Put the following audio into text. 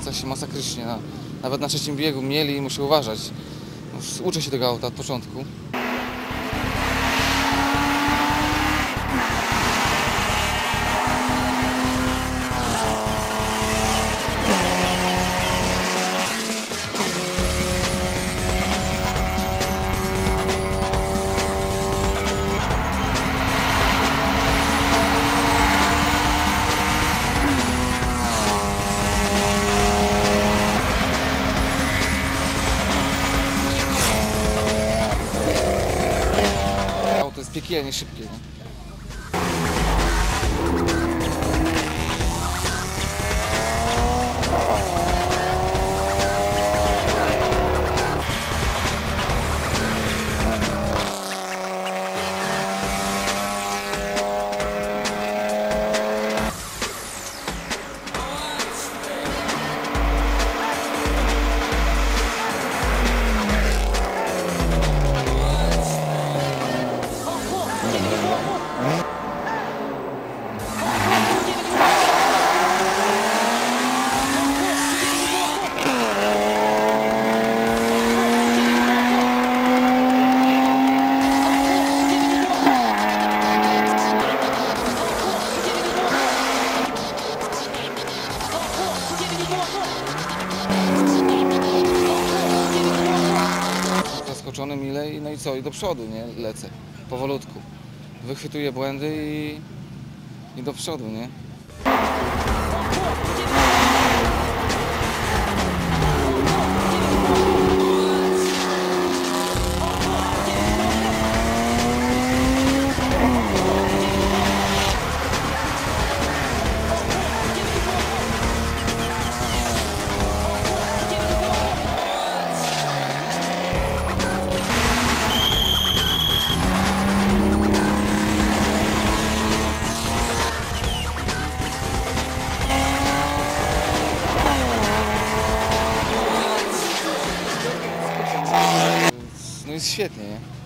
rozkręca się masakrycznie. Na, nawet na trzecim biegu mieli i muszę uważać. No, Uczę się tego auta od początku. спеки, они шибкие. Да? Mile i no i co? I do przodu, nie? Lecę. Powolutku. Wychwytuję błędy i, i do przodu, nie? Jest świetnie, nie?